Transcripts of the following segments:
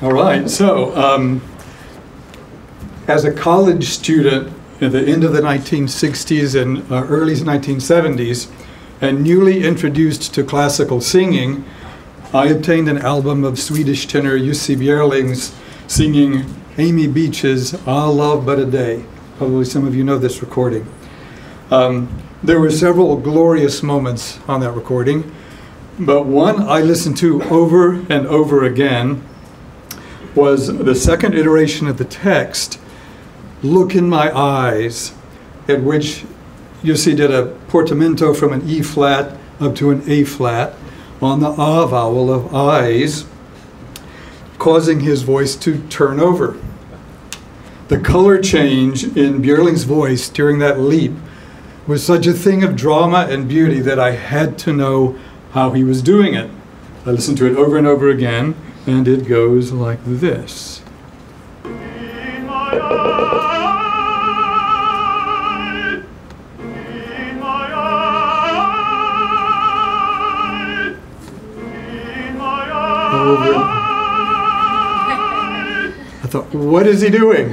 All right, so um, as a college student at the end of the 1960s and uh, early 1970s, and newly introduced to classical singing, I obtained an album of Swedish tenor Jussi Björling's singing Amy Beach's I'll Love But a Day. Probably some of you know this recording. Um, there were several glorious moments on that recording, but one I listened to over and over again was the second iteration of the text, Look in My Eyes, at which Jussi did a portamento from an E flat up to an A flat on the ah vowel of eyes, causing his voice to turn over. The color change in Björling's voice during that leap was such a thing of drama and beauty that I had to know how he was doing it. I listened to it over and over again, and it goes like this. I thought, what is he doing?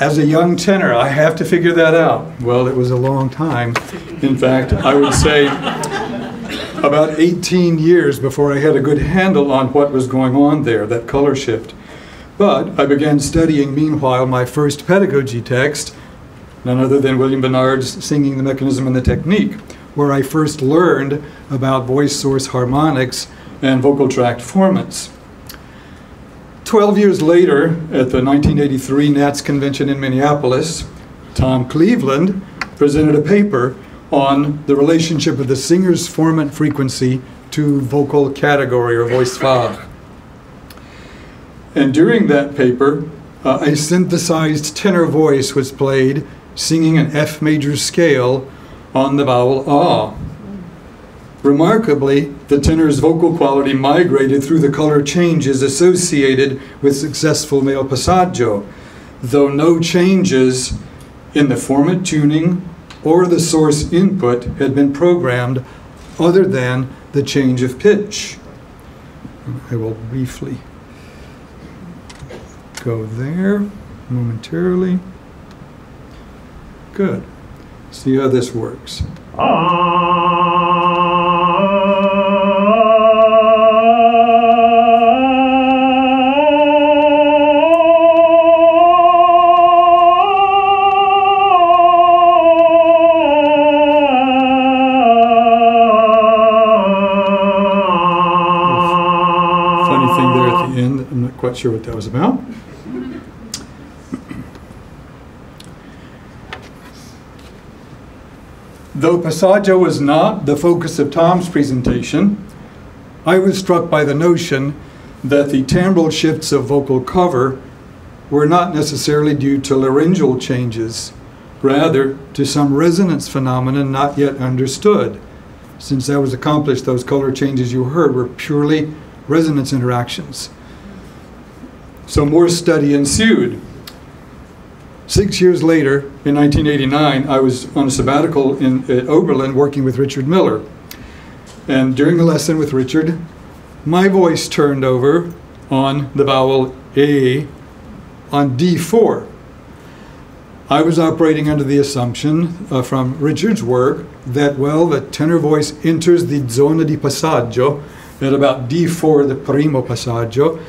As a young tenor, I have to figure that out. Well, it was a long time. In fact, I would say about 18 years before I had a good handle on what was going on there, that color shift. But I began studying, meanwhile, my first pedagogy text, none other than William Vennard's Singing the Mechanism and the Technique, where I first learned about voice source harmonics and vocal tract formants. Twelve years later, at the 1983 NATS convention in Minneapolis, Tom Cleveland presented a paper on the relationship of the singer's formant frequency to vocal category or voice fach. And during that paper, uh, a synthesized tenor voice was played singing an F major scale on the vowel ah. Remarkably, the tenor's vocal quality migrated through the color changes associated with successful male passaggio, though no changes in the formant tuning or the source input had been programmed other than the change of pitch. I will briefly go there momentarily. Good. See how this works. Funny quite sure what that was about. Though Passaggio was not the focus of Tom's presentation, I was struck by the notion that the timbral shifts of vocal cover were not necessarily due to laryngeal changes, rather to some resonance phenomenon not yet understood. Since that was accomplished, those color changes you heard were purely resonance interactions. So more study ensued. Six years later, in 1989, I was on a sabbatical in, at Oberlin working with Richard Miller. And during the lesson with Richard, my voice turned over on the vowel A on D4. I was operating under the assumption uh, from Richard's work that, well, the tenor voice enters the zona di passaggio at about D4, the primo passaggio,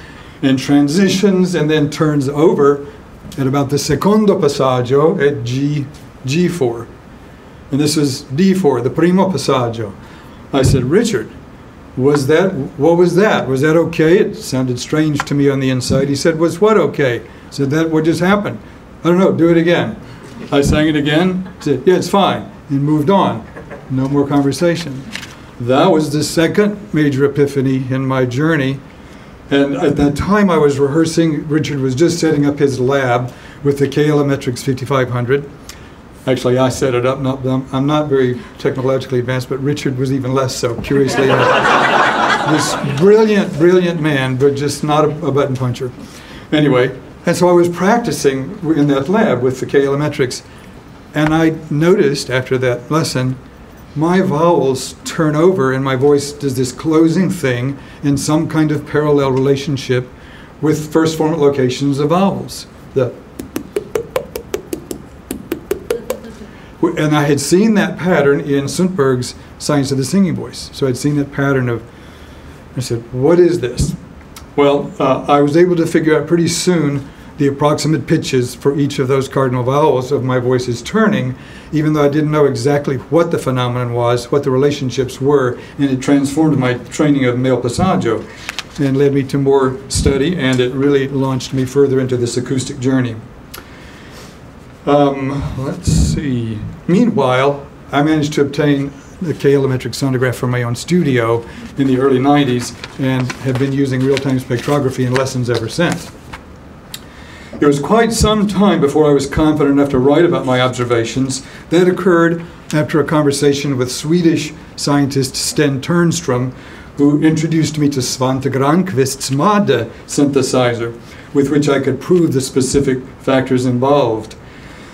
and transitions and then turns over at about the secondo passaggio at G, G4. And this is D4, the primo passaggio. I said, Richard, was that, what was that? Was that okay? It sounded strange to me on the inside. He said, was what okay? I said, that what just happened? I don't know, do it again. I sang it again, said, yeah, it's fine, and moved on. No more conversation. That was the second major epiphany in my journey and at that time I was rehearsing, Richard was just setting up his lab with the Kay Elemetrics 5500. Actually, I set it up. Not, I'm not very technologically advanced, but Richard was even less so, curiously enough. this brilliant, brilliant man, but just not a, a, button puncher. Anyway, and so I was practicing in that lab with the Kay Elemetrics, and I noticed after that lesson my vowels turn over and my voice does this closing thing in some kind of parallel relationship with first formant locations of vowels. The and I had seen that pattern in Sundberg's Science of the Singing Voice. So I'd seen that pattern of, I said, what is this? Well, uh, I was able to figure out pretty soon the approximate pitches for each of those cardinal vowels of my voices turning, even though I didn't know exactly what the phenomenon was, what the relationships were, and it transformed my training of male passaggio and led me to more study, and it really launched me further into this acoustic journey. Um, let's see. Meanwhile, I managed to obtain the Kay Elemetric sonograph from my own studio in the early 90s and have been using real-time spectrography in lessons ever since. It was quite some time before I was confident enough to write about my observations. That occurred after a conversation with Swedish scientist Sten Ternström, who introduced me to Svante Granqvist's Madde synthesizer, with which I could prove the specific factors involved.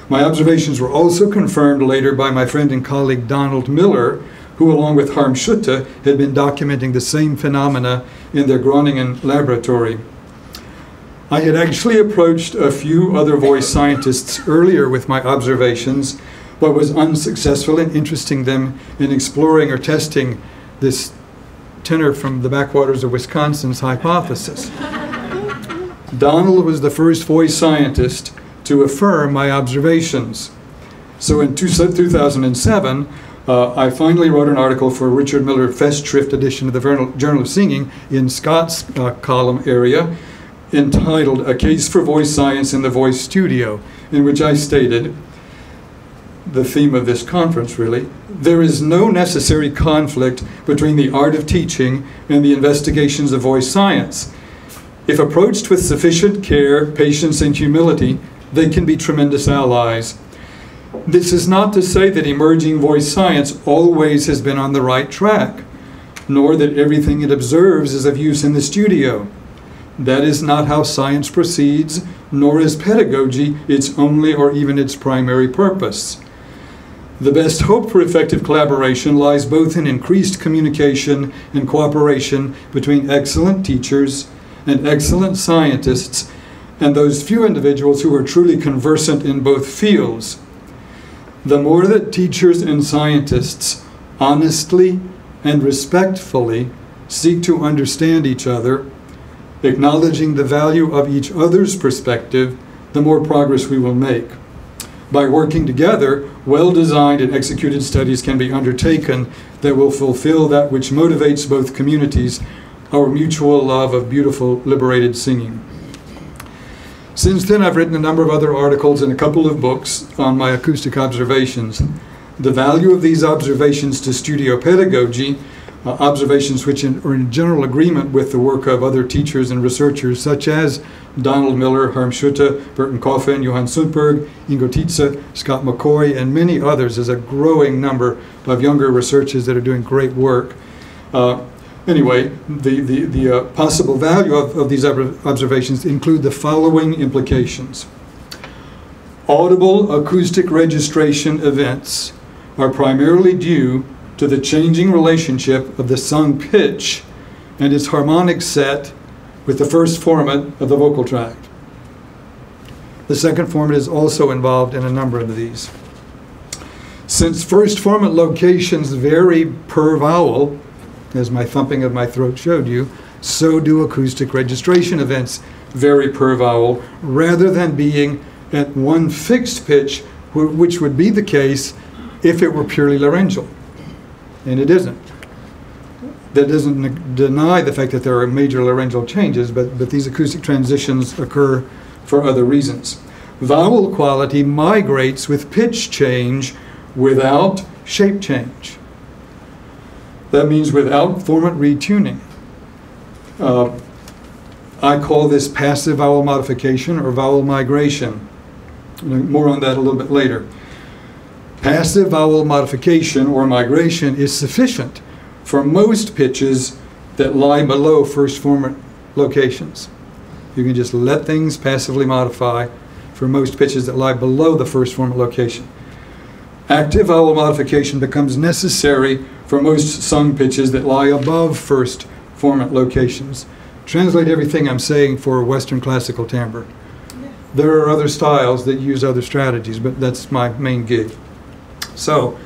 My observations were also confirmed later by my friend and colleague Donald Miller, who, along with Harm Schutte, had been documenting the same phenomena in their Groningen laboratory. I had actually approached a few other voice scientists earlier with my observations, but was unsuccessful in interesting them in exploring or testing this tenor from the backwaters of Wisconsin's hypothesis. Donald was the first voice scientist to affirm my observations. So in two, 2007, uh, I finally wrote an article for Richard Miller Festschrift edition of the Journal of Singing in Scott's uh, column area entitled A Case for Voice Science in the Voice Studio, in which I stated the theme of this conference really there is no necessary conflict between the art of teaching and the investigations of voice science. If approached with sufficient care, patience, and humility, they can be tremendous allies. This is not to say that emerging voice science always has been on the right track, nor that everything it observes is of use in the studio. That is not how science proceeds, nor is pedagogy its only or even its primary purpose. The best hope for effective collaboration lies both in increased communication and cooperation between excellent teachers and excellent scientists and those few individuals who are truly conversant in both fields. The more that teachers and scientists honestly and respectfully seek to understand each other, acknowledging the value of each other's perspective, the more progress we will make. By working together, well designed and executed studies can be undertaken that will fulfill that which motivates both communities our mutual love of beautiful, liberated singing. Since then, I've written a number of other articles and a couple of books on my acoustic observations. The value of these observations to studio pedagogy, uh, observations which in, are in general agreement with the work of other teachers and researchers such as Donald Miller, Harm Schutte, Burton Coffin, Johan Sundberg, Ingo Titze, Scott McCoy, and many others. There's a growing number of younger researchers that are doing great work. Uh, Anyway, the, the, the uh, possible value of, of these observations include the following implications. Audible acoustic registration events are primarily due to the changing relationship of the sung pitch and its harmonic set with the first formant of the vocal tract. The second formant is also involved in a number of these. Since first formant locations vary per vowel, as my thumping of my throat showed you, so do acoustic registration events vary per vowel, rather than being at one fixed pitch, which would be the case if it were purely laryngeal. And it isn't. That doesn't deny the fact that there are major laryngeal changes, but, but these acoustic transitions occur for other reasons. Vowel quality migrates with pitch change without shape change. That means without formant retuning. Uh, I call this passive vowel modification or vowel migration. More on that a little bit later. Passive vowel modification or migration is sufficient for most pitches that lie below first formant locations. You can just let things passively modify for most pitches that lie below the first formant location. active vowel modification becomes necessary for most sung pitches that lie above first formant locations. Translate everything I'm saying for Western classical timbre. There are other styles that use other strategies, but that's my main gig. So,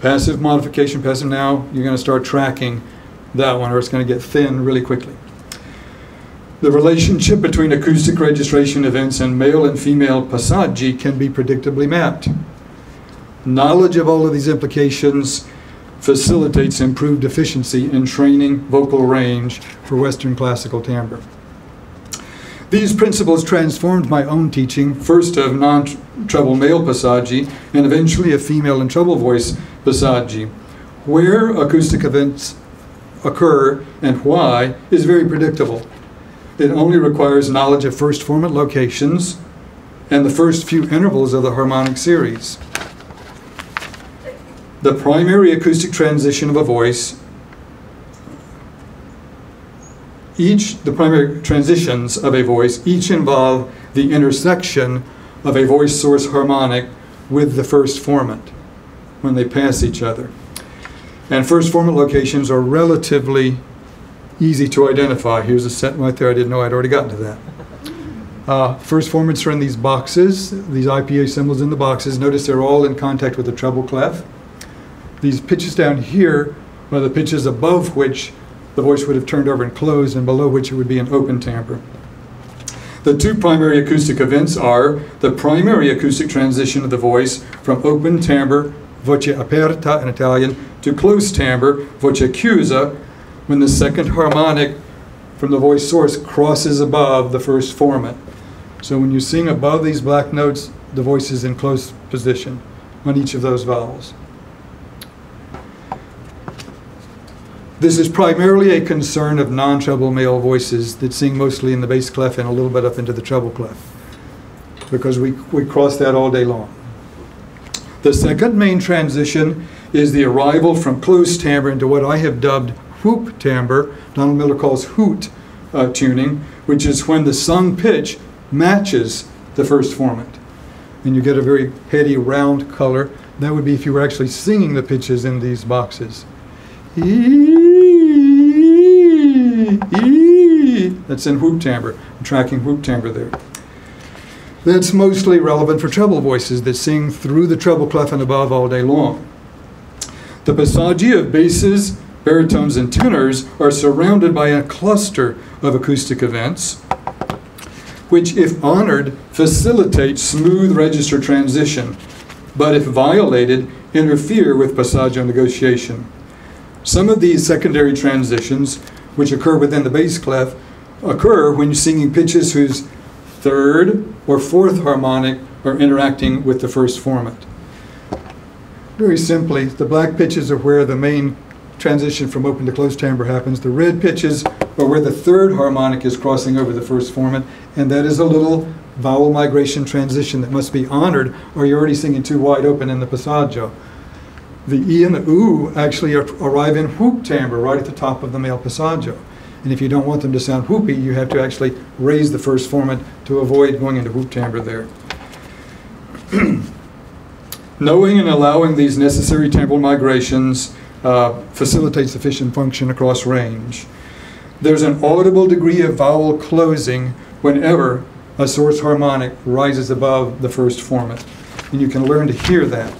passive modification, passive now, you're going to start tracking that one or it's going to get thin really quickly. The relationship between acoustic registration events and male and female passaggi can be predictably mapped. Knowledge of all of these implications facilitates improved efficiency in training vocal range for Western classical timbre. These principles transformed my own teaching, first of non-treble male passaggi and eventually of female and treble voice passaggi. Where acoustic events occur and why is very predictable. It only requires knowledge of first formant locations and the first few intervals of the harmonic series. The primary acoustic transition of a voice, each, the primary transitions of a voice, each involve the intersection of a voice source harmonic with the first formant when they pass each other. And first formant locations are relatively easy to identify. Here's a set right there. I didn't know I'd already gotten to that. Uh, first formants are in these boxes, these IPA symbols in the boxes. Notice they're all in contact with the treble clef. These pitches down here are the pitches above which the voice would have turned over and closed and below which it would be an open timbre. The two primary acoustic events are the primary acoustic transition of the voice from open timbre, voce aperta in Italian, to closed timbre, voce chiusa, when the second harmonic from the voice source crosses above the first formant. So when you sing above these black notes, the voice is in closed position on each of those vowels. This is primarily a concern of non-treble male voices that sing mostly in the bass clef and a little bit up into the treble clef because we, we cross that all day long. The second main transition is the arrival from closed timbre into what I have dubbed whoop timbre, Donald Miller calls hoot uh, tuning, which is when the sung pitch matches the first formant. And you get a very heady round color. That would be if you were actually singing the pitches in these boxes. That's in whoop timbre. I'm tracking whoop timbre there. That's mostly relevant for treble voices that sing through the treble clef and above all day long. The passaggi of basses, baritones, and tenors are surrounded by a cluster of acoustic events, which, if honored, facilitate smooth register transition, but if violated, interfere with passaggio negotiation. Some of these secondary transitions, which occur within the bass clef, occur when you're singing pitches whose third or fourth harmonic are interacting with the first formant. Very simply, the black pitches are where the main transition from open to closed timbre happens. The red pitches are where the third harmonic is crossing over the first formant, and that is a little vowel migration transition that must be honored, or you're already singing too wide open in the passaggio the E and the U actually arrive in whoop timbre right at the top of the male passaggio. And if you don't want them to sound whoopy, you have to actually raise the first formant to avoid going into whoop timbre there. Knowing and allowing these necessary timbral migrations uh, facilitates efficient function across range. There's an audible degree of vowel closing whenever a source harmonic rises above the first formant. And you can learn to hear that.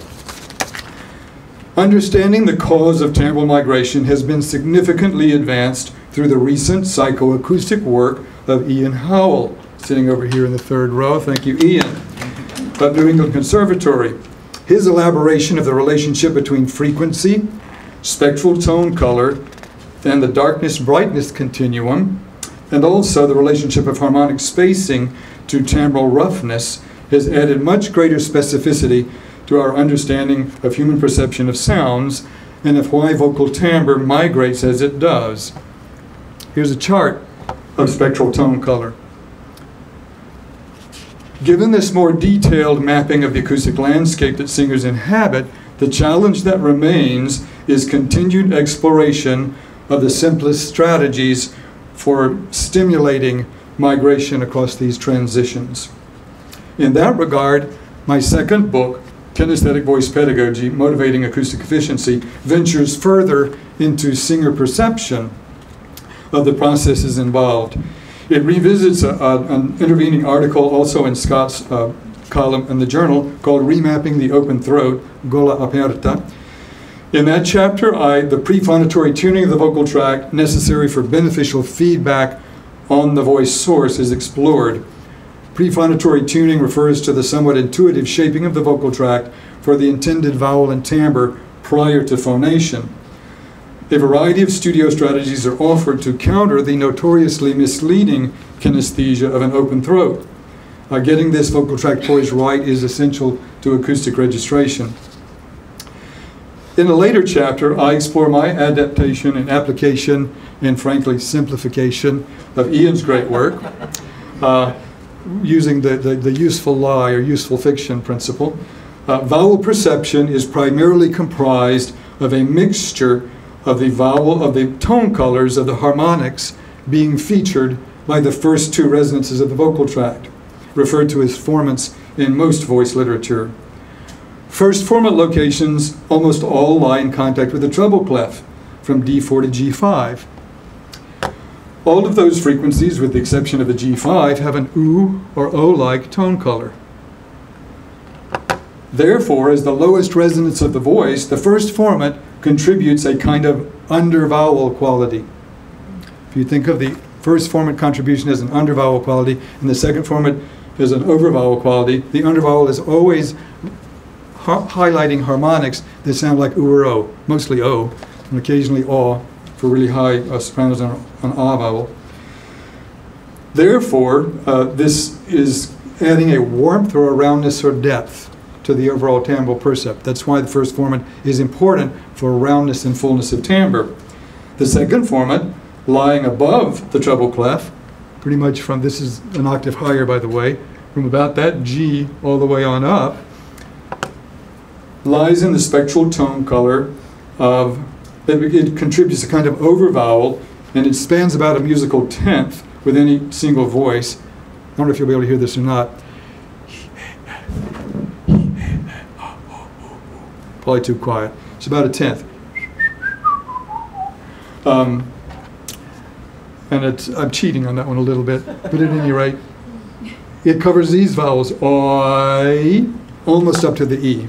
Understanding the cause of timbral migration has been significantly advanced through the recent psychoacoustic work of Ian Howell, sitting over here in the third row. Thank you, Ian, of New England Conservatory. His elaboration of the relationship between frequency, spectral tone color, and the darkness-brightness continuum, and also the relationship of harmonic spacing to timbral roughness has added much greater specificity to our understanding of human perception of sounds and of why vocal timbre migrates as it does. Here's a chart of spectral tone color. Given this more detailed mapping of the acoustic landscape that singers inhabit, the challenge that remains is continued exploration of the simplest strategies for stimulating migration across these transitions. In that regard, my second book kinesthetic voice pedagogy, motivating acoustic efficiency, ventures further into singer perception of the processes involved. It revisits a, a, an intervening article also in Scott's uh, column in the journal called Remapping the Open Throat, Gola Aperta. In that chapter, I, the prephonatory tuning of the vocal tract necessary for beneficial feedback on the voice source is explored. Prephonatory tuning refers to the somewhat intuitive shaping of the vocal tract for the intended vowel and timbre prior to phonation. A variety of studio strategies are offered to counter the notoriously misleading kinesthesia of an open throat. Uh, getting this vocal tract poise right is essential to acoustic registration. In a later chapter, I explore my adaptation and application, and frankly, simplification of Ian's great work, uh, using the, the, the, useful lie or useful fiction principle. Uh, vowel perception is primarily comprised of a mixture of the vowel, of the tone colors of the harmonics being featured by the first two resonances of the vocal tract referred to as formants in most voice literature. First formant locations almost all lie in contact with the treble clef from D4 to G5. All of those frequencies, with the exception of the G5, have an OO or O-like tone color. Therefore, as the lowest resonance of the voice, the first formant contributes a kind of undervowel quality. If you think of the first formant contribution as an undervowel quality and the second formant is an overvowel quality. The undervowel is always ha highlighting harmonics that sound like oo or o, mostly o, and occasionally aw for really high uh, sopranos on an ah vowel. Therefore, uh, this is adding a warmth or a roundness or depth to the overall timbral percept. That's why the first formant is important for roundness and fullness of timbre. The second formant, lying above the treble clef, pretty much from, this is an octave higher by the way, from about that G all the way on up, lies in the spectral tone color of, it, it contributes a kind of overvowel, and it spans about a musical tenth with any single voice. I don't know if you'll be able to hear this or not. Probably too quiet. It's about a tenth. Um, and I'm cheating on that one a little bit, but at any rate, it covers these vowels, I, almost up to the E.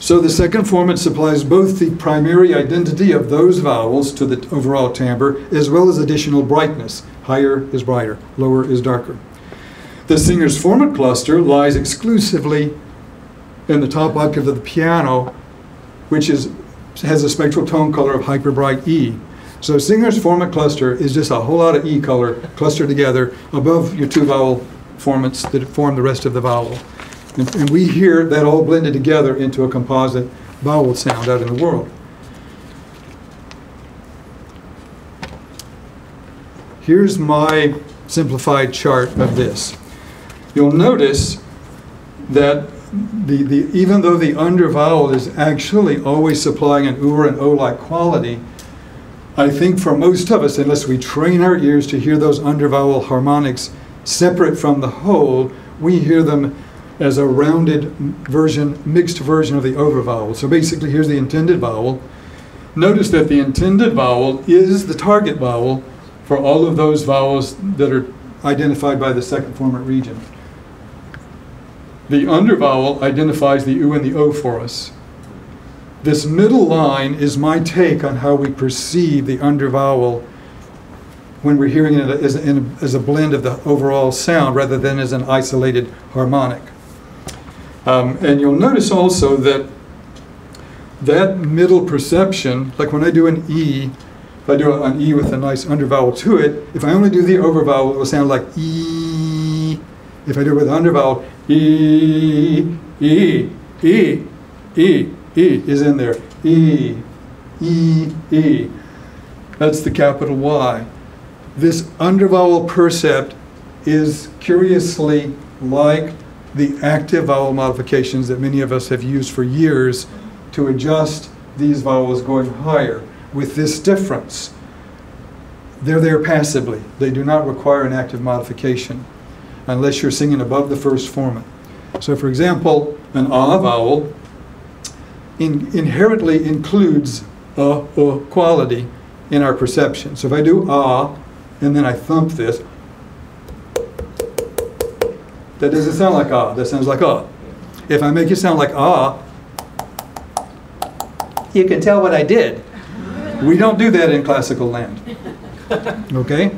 So the second formant supplies both the primary identity of those vowels to the overall timbre, as well as additional brightness. Higher is brighter, lower is darker. The singer's formant cluster lies exclusively in the top octave of the piano, which is, has a spectral tone color of hyperbright E. So singer's form formant cluster is just a whole lot of E color clustered together above your two vowel formants that form the rest of the vowel. And, and we hear that all blended together into a composite vowel sound out in the world. Here's my simplified chart of this. You'll notice that the, the, even though the under vowel is actually always supplying an oo or an o-like quality, I think for most of us, unless we train our ears to hear those under vowel harmonics separate from the whole, we hear them as a rounded version, mixed version of the over vowel. So basically, here's the intended vowel. Notice that the intended vowel is the target vowel for all of those vowels that are identified by the second formant region. The undervowel identifies the U and the o for us. This middle line is my take on how we perceive the undervowel when we're hearing it as a, as a blend of the overall sound rather than as an isolated harmonic. Um, and you'll notice also that that middle perception, like when I do an E, if I do an E with a nice undervowel to it, if I only do the overvowel, it will sound like E. If I do it with undervowel, E, E, E, E. E is in there. E, E, E. That's the capital Y. This undervowel percept is curiously like the active vowel modifications that many of us have used for years to adjust these vowels going higher, with this difference. They're there passively. They do not require an active modification unless you're singing above the first formant. So for example, an ah vowel in, inherently includes a, a quality in our perception. So if I do ah, and then I thump this, that doesn't sound like ah, that sounds like ah. If I make it sound like ah, you can tell what I did. We don't do that in classical land. Okay?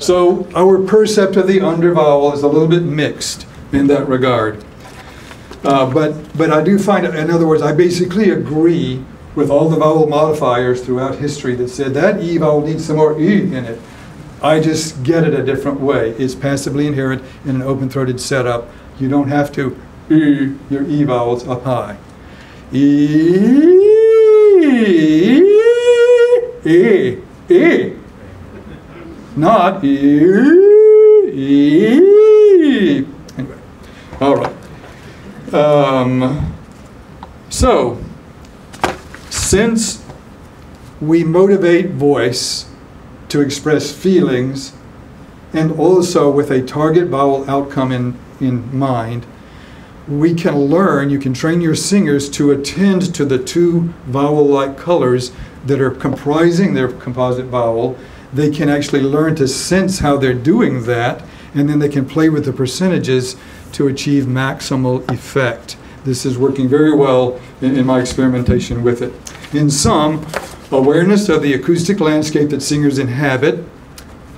So our percept of the under vowel is a little bit mixed in that regard. Uh, but, but I do find, it, in other words, I basically agree with all the vowel modifiers throughout history that said that E vowel needs some more E in it. I just get it a different way. It's passively inherent in an open-throated setup. You don't have to E your E vowels up high. E, E, E. E, E. Anyway, all right. Um, so, since we motivate voice to express feelings and also with a target vowel outcome in, in mind, we can learn, you can train your singers to attend to the two vowel-like colors that are comprising their composite vowel. They can actually learn to sense how they're doing that, and then they can play with the percentages to achieve maximal effect. This is working very well in, in my experimentation with it. In sum, awareness of the acoustic landscape that singers inhabit,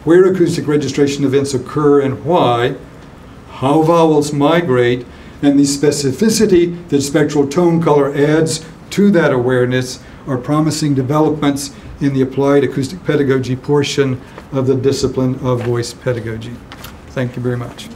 where acoustic registration events occur and why, how vowels migrate, and the specificity that spectral tone color adds to that awareness are promising developments in the applied acoustic pedagogy portion of the discipline of voice pedagogy. Thank you very much.